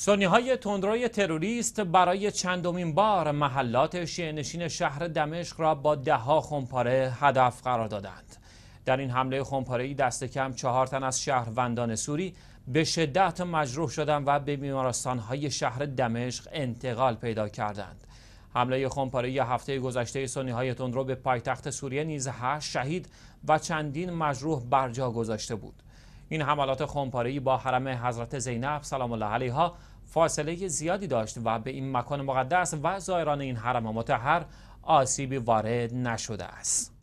سنی های تندروی تروریست برای چندمین بار محلات شیعه شهر دمشق را با دهها خمپاره هدف قرار دادند. در این حمله خمپاره‌ای دست کم چهار تن از شهروندان سوری به شدت مجروح شدند و به بیمارستانهای شهر دمشق انتقال پیدا کردند. حمله خمپاره‌ای هفته گذشته سنی های تندرو به پایتخت سوریه نیز هشت شهید و چندین مجروح برجا گذاشته بود. این حملات خمپاره‌ای با حرم حضرت زینب سلام الله علیها فاصله زیادی داشت و به این مکان مقدس و زائران این حرم متحر آسیبی وارد نشده است.